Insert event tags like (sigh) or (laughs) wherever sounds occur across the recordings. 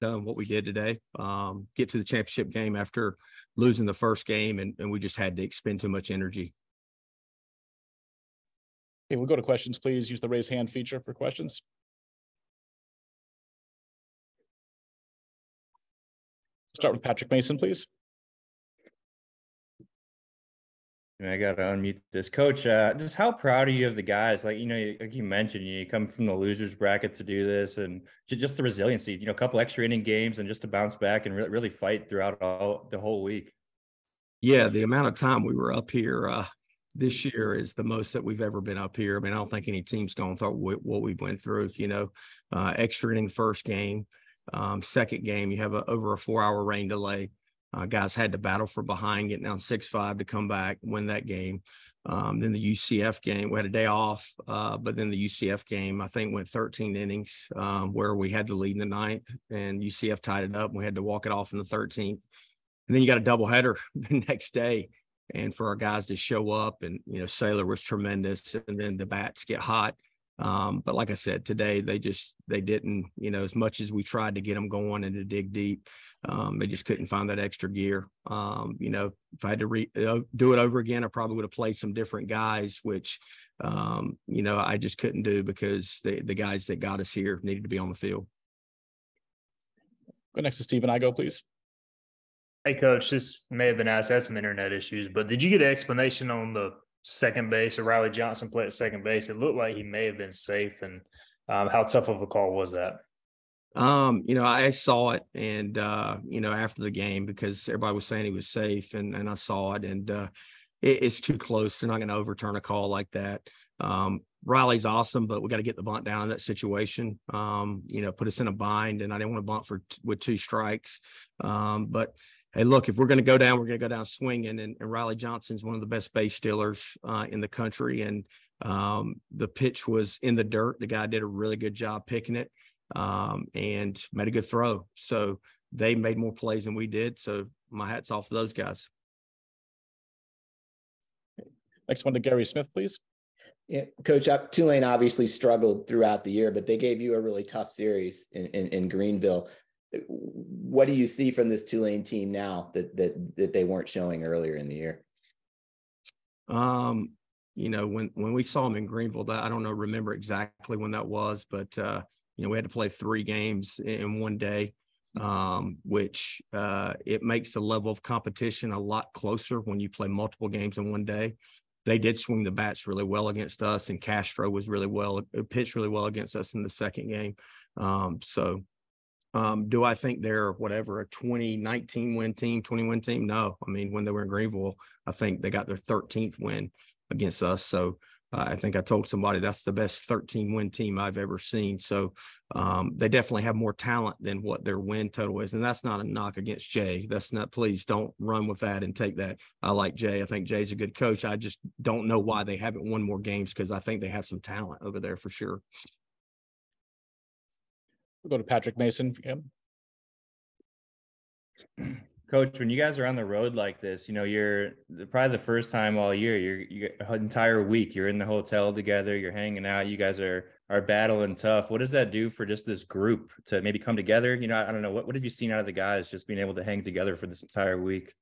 done what we did today. Um, get to the championship game after losing the first game, and, and we just had to expend too much energy. Okay, we'll go to questions, please. Use the raise hand feature for questions. Start with Patrick Mason, please. I got to unmute this, Coach. Uh, just how proud are you of the guys? Like you know, like you mentioned, you come from the losers bracket to do this, and just the resiliency. You know, a couple extra inning games, and just to bounce back and re- really fight throughout all the whole week. Yeah, the amount of time we were up here uh, this year is the most that we've ever been up here. I mean, I don't think any team's gone through what we went through. You know, uh, extra inning first game, um, second game, you have a, over a four-hour rain delay. Uh, guys had to battle for behind, getting down six five to come back, win that game. Um, then the UCF game, we had a day off, uh, but then the UCF game, I think, went 13 innings, um, where we had the lead in the ninth, and UCF tied it up. And we had to walk it off in the 13th, and then you got a doubleheader (laughs) the next day, and for our guys to show up, and you know, Sailor was tremendous, and then the bats get hot. Um, but like I said, today they just they didn't, you know, as much as we tried to get them going and to dig deep, um, they just couldn't find that extra gear. Um, you know, if I had to re- uh, do it over again, I probably would have played some different guys, which um, you know I just couldn't do because the the guys that got us here needed to be on the field. Go next to Stephen I go, please. Hey, coach, this may have been asked. I had some internet issues, but did you get an explanation on the second base or Riley Johnson play at second base. It looked like he may have been safe. And um, how tough of a call was that? Um, you know, I saw it and uh, you know, after the game because everybody was saying he was safe and and I saw it and uh it, it's too close. They're not going to overturn a call like that. Um, Riley's awesome, but we got to get the bunt down in that situation. Um, you know, put us in a bind, and I didn't want to bunt for with two strikes. Um, but hey, look, if we're going to go down, we're going to go down swinging. And, and Riley Johnson's one of the best base stealers uh, in the country. And um, the pitch was in the dirt. The guy did a really good job picking it um, and made a good throw. So they made more plays than we did. So my hat's off to those guys. Next one to Gary Smith, please. Yeah, Coach, Tulane obviously struggled throughout the year, but they gave you a really tough series in, in, in Greenville what do you see from this Tulane team now that that that they weren't showing earlier in the year? Um, you know, when when we saw them in Greenville, that I don't know remember exactly when that was, but uh, you know, we had to play three games in one day, um, which uh, it makes the level of competition a lot closer when you play multiple games in one day. They did swing the bats really well against us, and Castro was really well pitched really well against us in the second game. Um, so um, do I think they're whatever a 2019 win team, 20 win team? No. I mean, when they were in Greenville, I think they got their 13th win against us. So uh, I think I told somebody that's the best 13 win team I've ever seen. So um, they definitely have more talent than what their win total is. And that's not a knock against Jay. That's not, please don't run with that and take that. I like Jay. I think Jay's a good coach. I just don't know why they haven't won more games because I think they have some talent over there for sure. We'll go to Patrick Mason. Coach, when you guys are on the road like this, you know, you're probably the first time all year, you're you entire week, you're in the hotel together, you're hanging out, you guys are are battling tough. What does that do for just this group to maybe come together? You know, I don't know. What, what have you seen out of the guys just being able to hang together for this entire week?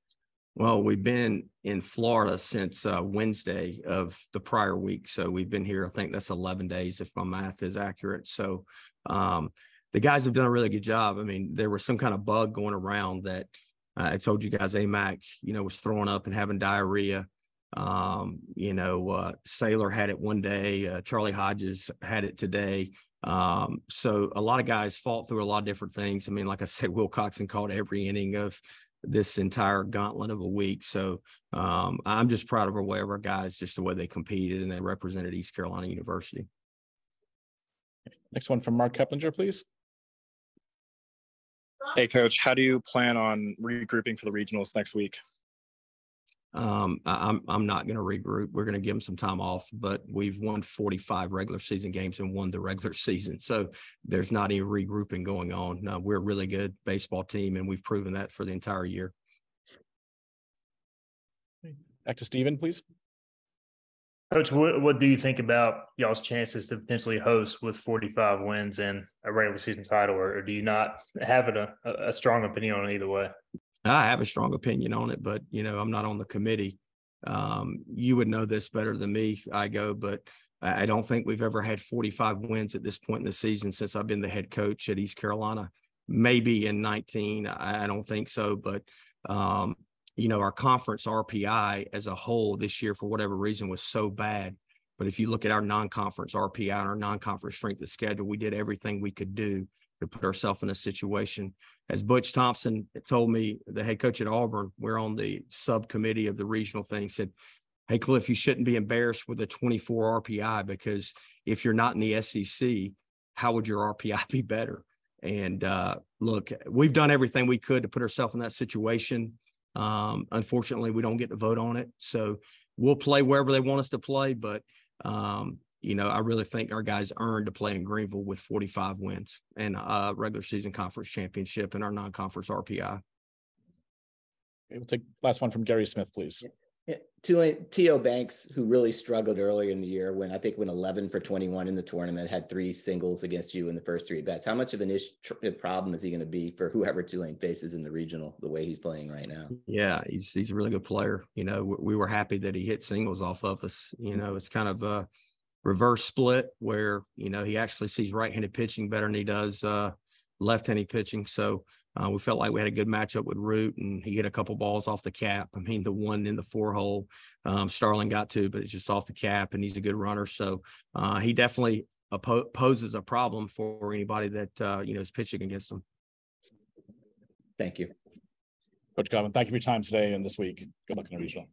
Well, we've been in Florida since uh, Wednesday of the prior week. So we've been here, I think that's 11 days, if my math is accurate. So, um, the guys have done a really good job. I mean, there was some kind of bug going around that uh, I told you guys AMAC, you know, was throwing up and having diarrhea. Um, you know, uh, Sailor had it one day, uh, Charlie Hodges had it today. Um, so a lot of guys fought through a lot of different things. I mean, like I said, (laughs) Will Coxon caught every inning of this entire gauntlet of a week. So um, I'm just proud of our way of our guys, just the way they competed and they represented East Carolina University. Next one from Mark Keplinger, please. Hey, coach, how do you plan on regrouping for the regionals next week? Um, I, I'm I'm not going to regroup. We're going to give them some time off, but we've won 45 regular season games and won the regular (laughs) season, so there's not any regrouping going on. No, we're a really good baseball team, and we've proven that for the entire year. Back to Stephen, please. Coach, what, what do you think about y'all's chances to potentially host with 45 wins and a regular season title, or, or do you not have it a, a strong opinion on it either way? I have a strong opinion on it, but you know, I'm not on the committee. Um, you would know this better than me, I go, but I don't think we've ever had 45 wins at this point in the season since I've been the head coach at East Carolina. Maybe in 19, I I don't think so, but um, you know, our conference RPI as a whole this year, for whatever reason, was so bad. But if you look at our non-conference RPI and our non-conference strength of schedule, we did everything we could do to put ourselves in a situation. As Butch Thompson told me, the head coach at Auburn, we're on the subcommittee of the regional thing, said, Hey, Cliff, you shouldn't be embarrassed with a 24 RPI because if you're not in the SEC, how would your RPI (laughs) be better? And uh, look, we've done everything we could to put ourselves in that situation. Um, unfortunately, we don't get to vote on it. So we'll play wherever they want us to play. But, um, you know, I really think our guys earned to play in Greenville with 45 wins and a regular season conference championship and our non conference RPI. Okay, We'll take last one from Gary Smith, please. Teo Banks, who really struggled earlier in the year when I think went 11 for 21 in the tournament, had three singles against you in the first three bets. How much of an issue problem is he going to be for whoever Tulane faces in the regional, the way he's playing right now? Yeah, he's he's a really good player. You know, we, we were happy that he hit singles off of us. You know, it's kind of a reverse split where you know he actually sees right-handed pitching better than he does uh, left-handed pitching. So uh, we felt like we had a good matchup with Root, and he hit a couple balls off the cap. I mean, the one in the four hole, um, Starling got to, but it's just off the cap, and he's a good runner. So uh, he definitely oppo- poses a problem for anybody that uh, you know is pitching against him. Thank you. Coach Godwin, thank you for your time today and this week. Good luck in the regional.